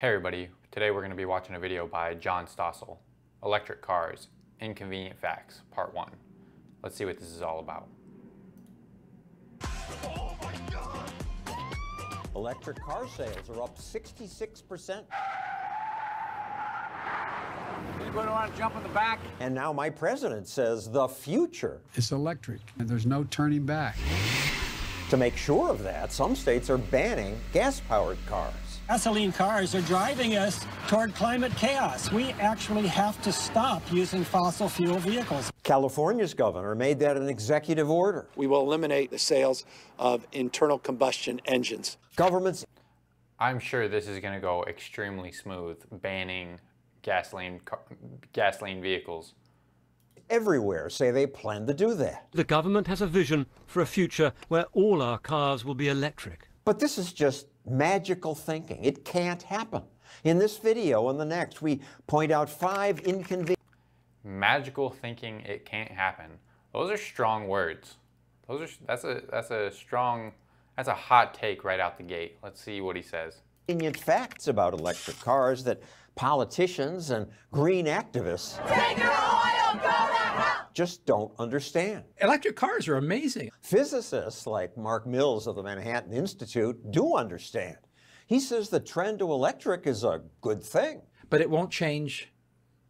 Hey everybody, today we're going to be watching a video by John Stossel, Electric Cars, Inconvenient Facts, Part 1. Let's see what this is all about. Electric car sales are up 66%. Anybody want to jump in the back? And now my president says the future. is electric, and there's no turning back. To make sure of that, some states are banning gas powered cars. Gasoline cars are driving us toward climate chaos. We actually have to stop using fossil fuel vehicles. California's governor made that an executive order. We will eliminate the sales of internal combustion engines. Governments I'm sure this is going to go extremely smooth, banning gasoline gasoline vehicles. everywhere say they plan to do that. The government has a vision for a future where all our cars will be electric. But this is just magical thinking. It can't happen. In this video and the next, we point out five inconvenient. Magical thinking it can't happen. Those are strong words. Those are that's a that's a strong that's a hot take right out the gate. Let's see what he says. convenient facts about electric cars that politicians and green activists just don't understand. Electric cars are amazing. Physicists like Mark Mills of the Manhattan Institute do understand. He says the trend to electric is a good thing. But it won't change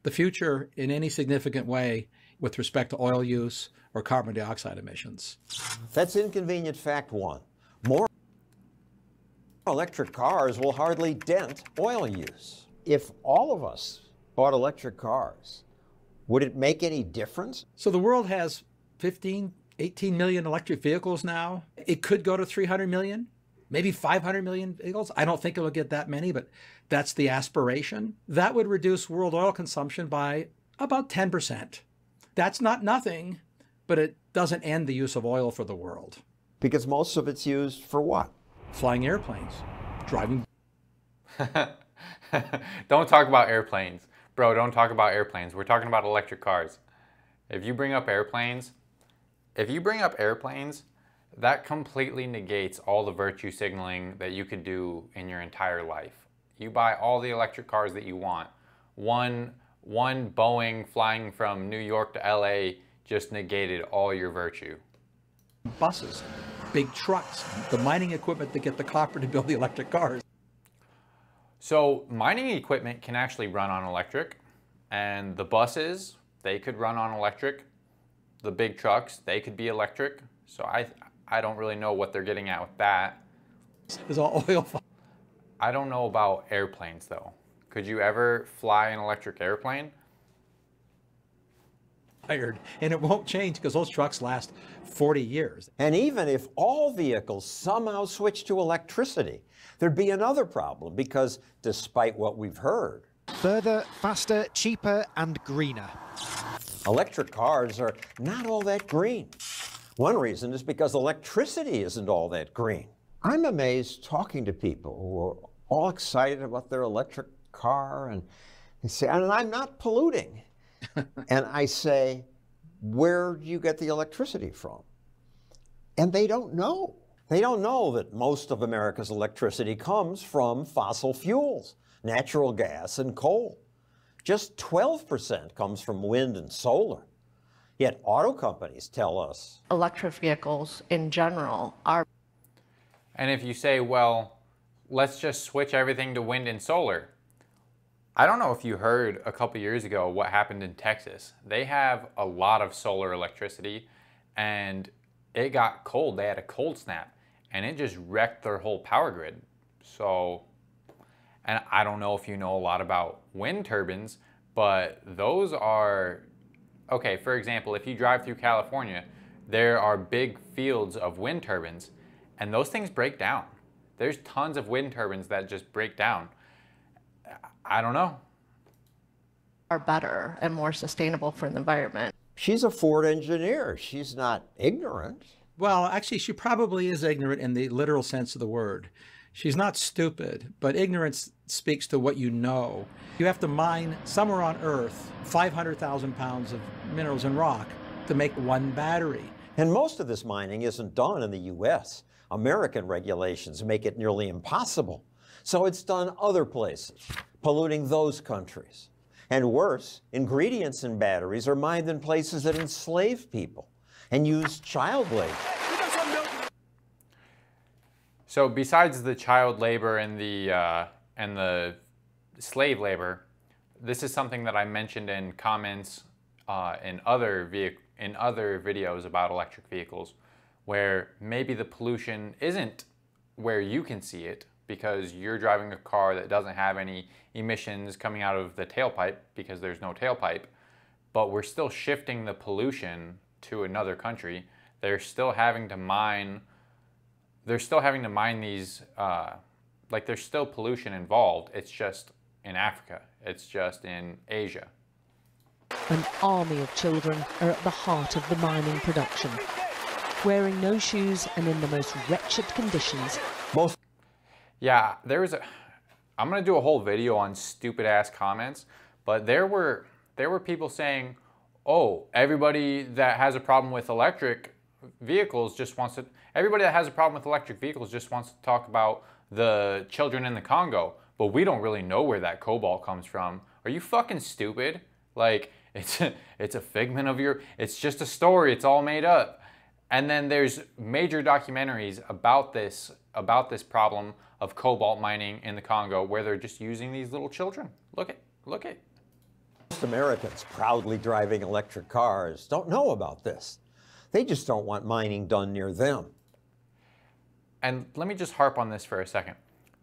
the future in any significant way with respect to oil use or carbon dioxide emissions. That's inconvenient fact one. More electric cars will hardly dent oil use. If all of us bought electric cars, would it make any difference? So the world has 15, 18 million electric vehicles now. It could go to 300 million, maybe 500 million vehicles. I don't think it'll get that many, but that's the aspiration. That would reduce world oil consumption by about 10%. That's not nothing, but it doesn't end the use of oil for the world. Because most of it's used for what? Flying airplanes, driving don't talk about airplanes. Bro, don't talk about airplanes. We're talking about electric cars. If you bring up airplanes, if you bring up airplanes, that completely negates all the virtue signaling that you could do in your entire life. You buy all the electric cars that you want. One one Boeing flying from New York to LA just negated all your virtue. buses, big trucks, the mining equipment to get the copper to build the electric cars. So mining equipment can actually run on electric, and the buses they could run on electric. The big trucks they could be electric. So I I don't really know what they're getting at with that. It's all oil I don't know about airplanes though. Could you ever fly an electric airplane? Fired, and it won't change because those trucks last 40 years. And even if all vehicles somehow switch to electricity, there'd be another problem because despite what we've heard, Further, faster, cheaper, and greener. electric cars are not all that green. One reason is because electricity isn't all that green. I'm amazed talking to people who are all excited about their electric car and they say, and I'm not polluting. and I say, where do you get the electricity from? And they don't know. They don't know that most of America's electricity comes from fossil fuels, natural gas and coal. Just 12% comes from wind and solar. Yet auto companies tell us electric vehicles in general are And if you say, well, let's just switch everything to wind and solar. I don't know if you heard a couple years ago what happened in Texas. They have a lot of solar electricity and it got cold. They had a cold snap and it just wrecked their whole power grid. So, and I don't know if you know a lot about wind turbines, but those are okay, for example, if you drive through California, there are big fields of wind turbines, and those things break down. There's tons of wind turbines that just break down. I don't know. are better and more sustainable for the environment. she's a Ford engineer. She's not ignorant. Well, actually, she probably is ignorant in the literal sense of the word. She's not stupid, but ignorance speaks to what you know. You have to mine somewhere on Earth 500,000 pounds of minerals and rock to make one battery. And most of this mining isn't done in the U.S. American regulations make it nearly impossible. So it's done other places, polluting those countries. And worse, ingredients in batteries are mined in places that enslave people and use child labor. So besides the child labor and the uh, and the slave labor, this is something that I mentioned in comments uh, in other in other videos about electric vehicles, where maybe the pollution isn't where you can see it because you're driving a car that doesn't have any emissions coming out of the tailpipe because there's no tailpipe, but we're still shifting the pollution to another country. They're still having to mine. They're still having to mine these. Uh, like there's still pollution involved. It's just in Africa. It's just in Asia. An army of children are at the heart of the mining production, wearing no shoes and in the most wretched conditions. Yeah, there was a. I'm gonna do a whole video on stupid ass comments, but there were there were people saying, "Oh, everybody that has a problem with electric vehicles just wants to. Everybody that has a problem with electric vehicles just wants to talk about the children in the Congo, but we don't really know where that cobalt comes from. Are you fucking stupid? Like it's a, it's a figment of your. It's just a story. It's all made up." And then there's major documentaries about this about this problem of cobalt mining in the Congo where they're just using these little children. Look at look at Most Americans proudly driving electric cars don't know about this. They just don't want mining done near them. and let me just harp on this for a second.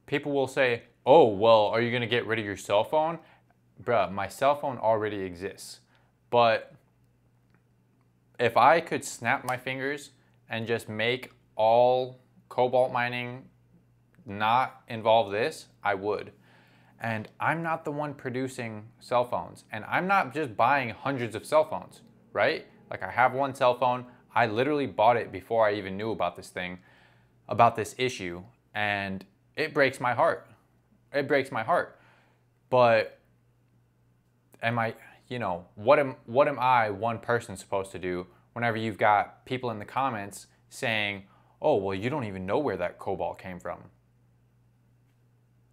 People will say, "Oh, well, are you going to get rid of your cell phone?" Bruh, my cell phone already exists. But if I could snap my fingers and just make all cobalt mining not involve this, I would. And I'm not the one producing cell phones. And I'm not just buying hundreds of cell phones, right? Like I have one cell phone. I literally bought it before I even knew about this thing, about this issue. And it breaks my heart. It breaks my heart. But am I, you know, what am what am I, one person, supposed to do whenever you've got people in the comments saying, "Oh, well, you don't even know where that cobalt came from."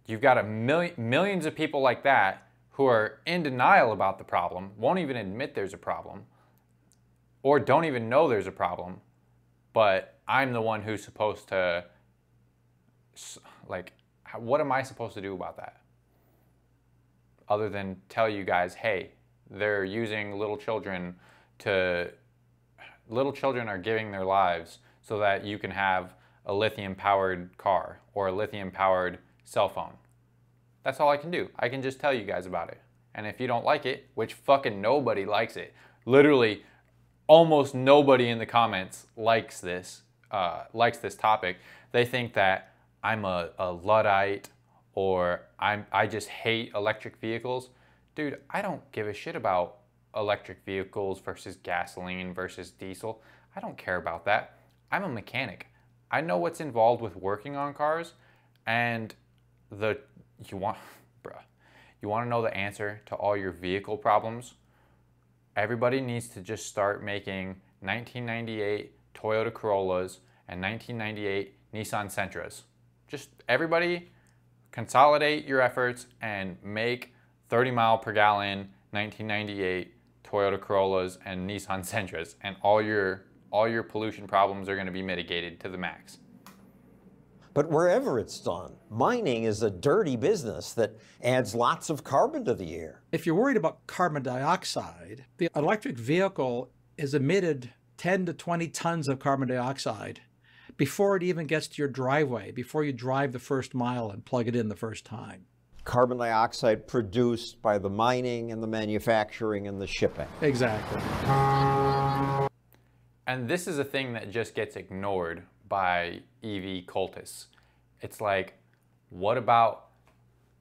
You've got a million millions of people like that who are in denial about the problem, won't even admit there's a problem, or don't even know there's a problem. But I'm the one who's supposed to, like, what am I supposed to do about that? Other than tell you guys, hey, they're using little children to, little children are giving their lives so that you can have a lithium powered car or a lithium powered cell phone. That's all I can do. I can just tell you guys about it. And if you don't like it, which fucking nobody likes it, literally almost nobody in the comments likes this, uh, likes this topic. They think that I'm a, a Luddite or I'm, I just hate electric vehicles. Dude, I don't give a shit about electric vehicles versus gasoline versus diesel. I don't care about that. I'm a mechanic. I know what's involved with working on cars and the you want bruh you want to know the answer to all your vehicle problems everybody needs to just start making 1998 toyota corollas and 1998 nissan sentras just everybody consolidate your efforts and make 30 mile per gallon 1998 toyota corollas and nissan sentras and all your all your pollution problems are going to be mitigated to the max But wherever it's done, mining is a dirty business that adds lots of carbon to the air. If you're worried about carbon dioxide, the electric vehicle is emitted 10 to 20 tons of carbon dioxide before it even gets to your driveway, before you drive the first mile and plug it in the first time. Carbon dioxide produced by the mining and the manufacturing and the shipping. Exactly. And this is a thing that just gets ignored by EV cultists. It's like, what about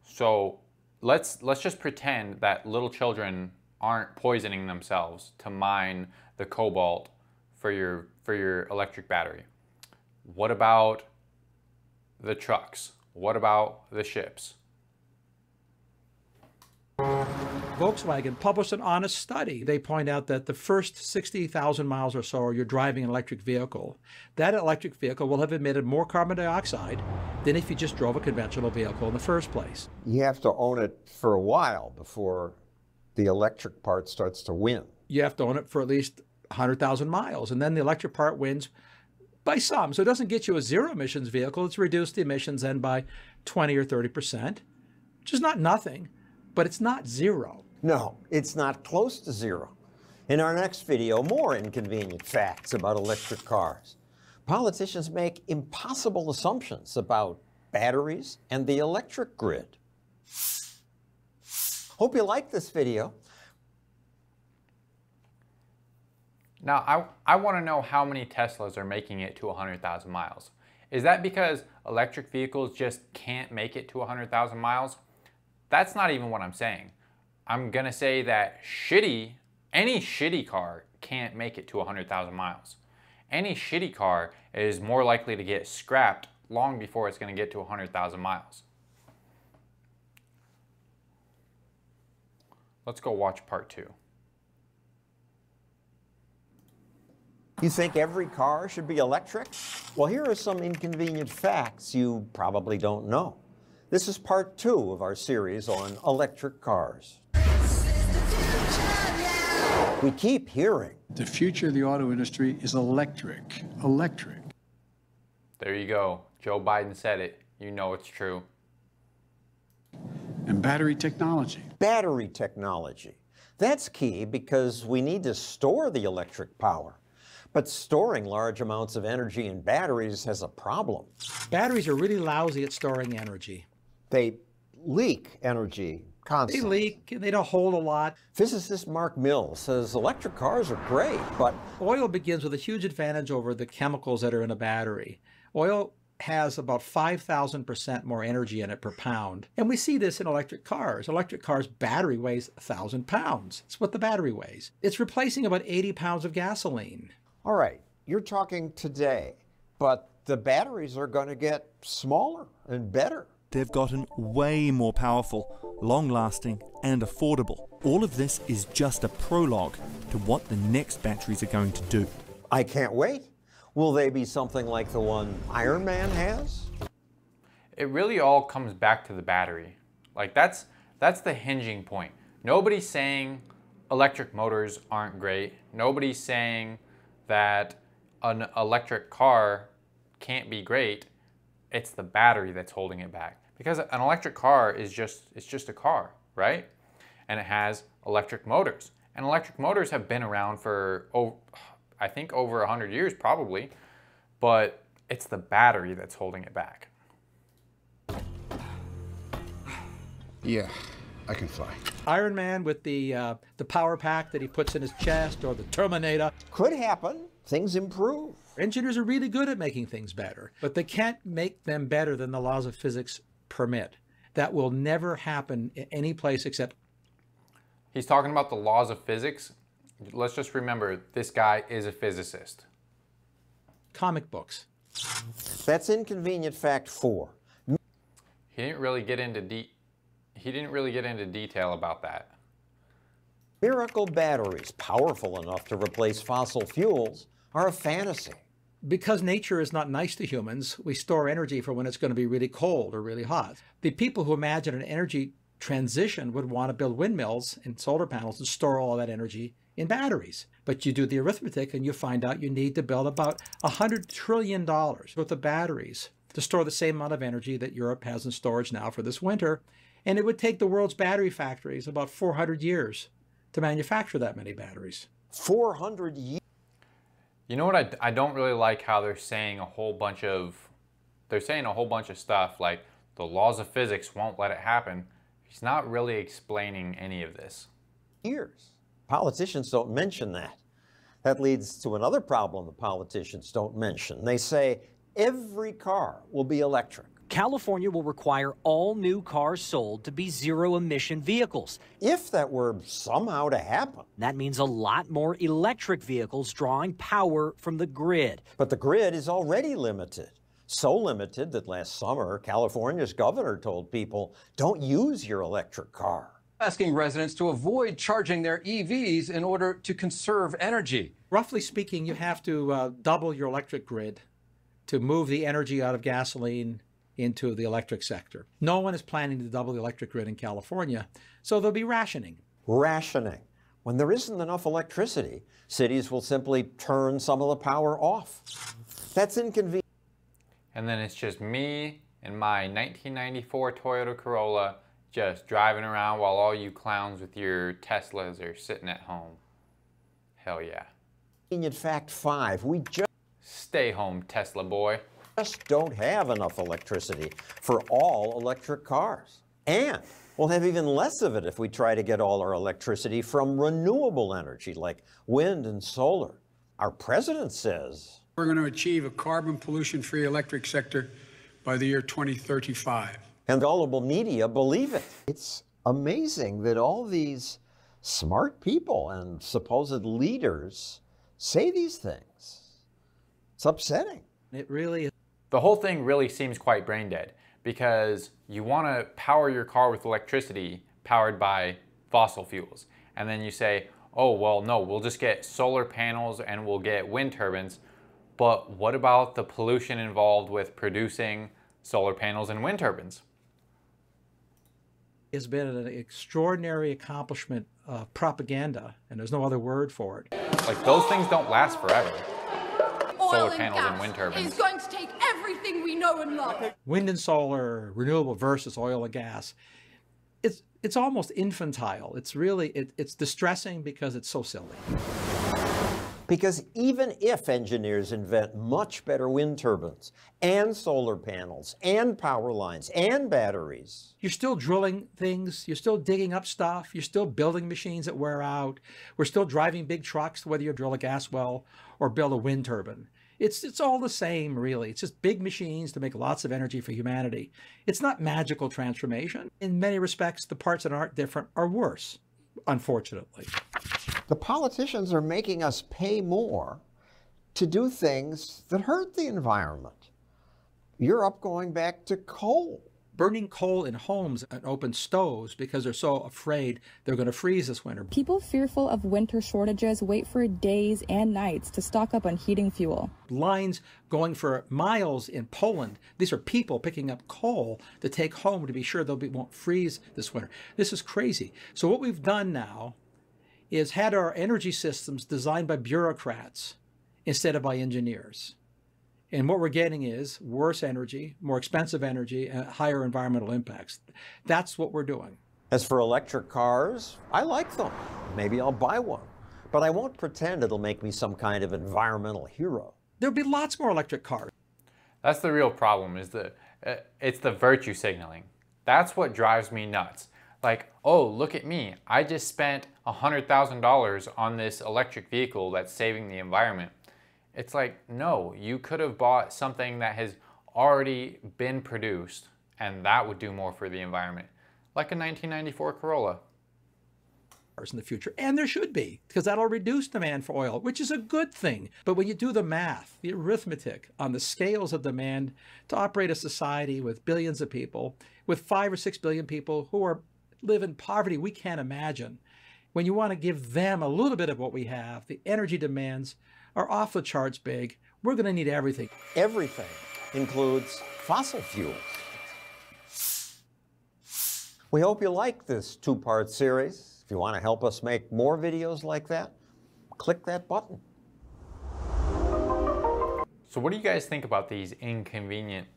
so let's let's just pretend that little children aren't poisoning themselves to mine the cobalt for your for your electric battery. What about the trucks? What about the ships? Volkswagen published an honest study. They point out that the first 60,000 miles or so you're driving an electric vehicle, that electric vehicle will have emitted more carbon dioxide than if you just drove a conventional vehicle in the first place. You have to own it for a while before the electric part starts to win. You have to own it for at least 100,000 miles, and then the electric part wins by some. So it doesn't get you a zero emissions vehicle. It's reduced the emissions then by 20 or 30 percent, which is not nothing, but it's not zero. No, it's not close to zero. In our next video, more inconvenient facts about electric cars. Politicians make impossible assumptions about batteries and the electric grid. Hope you like this video. Now, I, I want to know how many Teslas are making it to 100,000 miles. Is that because electric vehicles just can't make it to 100,000 miles? That's not even what I'm saying. I'm going to say that shitty, any shitty car can't make it to 100,000 miles. Any shitty car is more likely to get scrapped long before it's going to get to 100,000 miles. Let's go watch part two. You think every car should be electric? Well, here are some inconvenient facts you probably don't know. This is part two of our series on electric cars. We keep hearing. The future of the auto industry is electric. Electric. There you go. Joe Biden said it. You know it's true. And battery technology. Battery technology. That's key because we need to store the electric power. But storing large amounts of energy in batteries has a problem. Batteries are really lousy at storing energy. They leak energy constantly. They leak, and they don't hold a lot. Physicist Mark Mills says electric cars are great, but oil begins with a huge advantage over the chemicals that are in a battery. Oil has about 5,000% more energy in it per pound. And we see this in electric cars. Electric cars' battery weighs 1,000 pounds. It's what the battery weighs. It's replacing about 80 pounds of gasoline. All right, you're talking today, but the batteries are going to get smaller and better. They've gotten way more powerful, long lasting, and affordable. All of this is just a prologue to what the next batteries are going to do. I can't wait. Will they be something like the one Iron Man has? It really all comes back to the battery. Like that's that's the hinging point. Nobody's saying electric motors aren't great. Nobody's saying that an electric car can't be great. It's the battery that's holding it back. Because an electric car is just it's just a car, right? And it has electric motors. And electric motors have been around for oh, I think over 100 years probably, but it's the battery that's holding it back. Yeah, I can fly. Iron Man with the uh, the power pack that he puts in his chest, or the Terminator. Could happen. Things improve. Engineers are really good at making things better, but they can't make them better than the laws of physics permit. That will never happen in any place except. He's talking about the laws of physics. Let's just remember this guy is a physicist. Comic books. That's inconvenient fact four. He didn't really get into de- he didn't really get into detail about that. Miracle batteries, powerful enough to replace fossil fuels, are a fantasy. Because nature is not nice to humans, we store energy for when it's going to be really cold or really hot. The people who imagine an energy transition would want to build windmills and solar panels and store all that energy in batteries. But you do the arithmetic and you find out you need to build about $100 trillion worth of batteries to store the same amount of energy that Europe has in storage now for this winter. And it would take the world's battery factories about 400 years to manufacture that many batteries. 400 years? You know what I, I don't really like how they're saying a whole bunch of they're saying a whole bunch of stuff like the laws of physics won't let it happen. He's not really explaining any of this. Years. Politicians don't mention that. That leads to another problem the politicians don't mention. They say every car will be electric. California will require all new cars sold to be zero emission vehicles. If that were somehow to happen. That means a lot more electric vehicles drawing power from the grid. But the grid is already limited. So limited that last summer, California's governor told people don't use your electric car. asking residents to avoid charging their EVs in order to conserve energy. Roughly speaking, you have to uh, double your electric grid to move the energy out of gasoline into the electric sector. No one is planning to double the electric grid in California, so there'll be rationing. Rationing. When there isn't enough electricity, cities will simply turn some of the power off. That's inconvenient. And then it's just me and my 1994 Toyota Corolla just driving around while all you clowns with your Teslas are sitting at home. Hell yeah. In fact, five, we just stay home, Tesla boy. Just don't have enough electricity for all electric cars. And we'll have even less of it if we try to get all our electricity from renewable energy like wind and solar. Our president says we're going to achieve a carbon pollution free electric sector by the year 2035 and gullible media believe it. It's amazing that all these smart people and supposed leaders say these things. It's upsetting. It really is. The whole thing really seems quite brain dead because you want to power your car with electricity powered by fossil fuels. And then you say, oh, well, no, we'll just get solar panels and we'll get wind turbines. But what about the pollution involved with producing solar panels and wind turbines? It has been an extraordinary accomplishment of propaganda, and there's no other word for it. Like those things don't last forever. Oil solar and panels gas and wind turbines. Know and love. Wind and solar, renewable versus oil and gas. It's it's almost infantile. It's really it, it's distressing because it's so silly. Because even if engineers invent much better wind turbines and solar panels and power lines and batteries, you're still drilling things, you're still digging up stuff, you're still building machines that wear out. We're still driving big trucks, whether you drill a gas well or build a wind turbine. It's, it's all the same, really. It's just big machines to make lots of energy for humanity. It's not magical transformation. In many respects, the parts that aren't different are worse, unfortunately. The politicians are making us pay more to do things that hurt the environment. Europe going back to coal. Burning coal in homes and open stoves because they're so afraid they're going to freeze this winter. People fearful of winter shortages wait for days and nights to stock up on heating fuel. Lines going for miles in Poland. These are people picking up coal to take home to be sure they won't freeze this winter. This is crazy. So what we've done now is had our energy systems designed by bureaucrats instead of by engineers. And what we're getting is worse energy, more expensive energy, and higher environmental impacts. That's what we're doing. As for electric cars, I like them. Maybe I'll buy one. But I won't pretend it'll make me some kind of environmental hero. There'll be lots more electric cars. That's the real problem is the uh, it's the virtue signaling. That's what drives me nuts like, oh, look at me. I just spent $100,000 on this electric vehicle that's saving the environment. It's like, no, you could have bought something that has already been produced and that would do more for the environment, like a 1994 Corolla. In the future, and there should be, because that'll reduce demand for oil, which is a good thing. But when you do the math, the arithmetic on the scales of demand to operate a society with billions of people, with five or six billion people who are live in poverty we can't imagine. When you want to give them a little bit of what we have, the energy demands are off the charts big. We're going to need everything. Everything includes fossil fuels. We hope you like this two-part series. If you want to help us make more videos like that, click that button. So what do you guys think about these inconvenient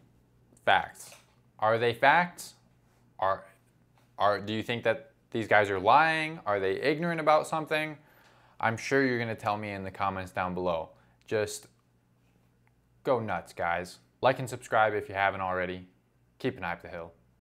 facts? Are they facts? Are are, do you think that these guys are lying? Are they ignorant about something? I'm sure you're gonna tell me in the comments down below. Just go nuts, guys. Like and subscribe if you haven't already. Keep an eye up the hill.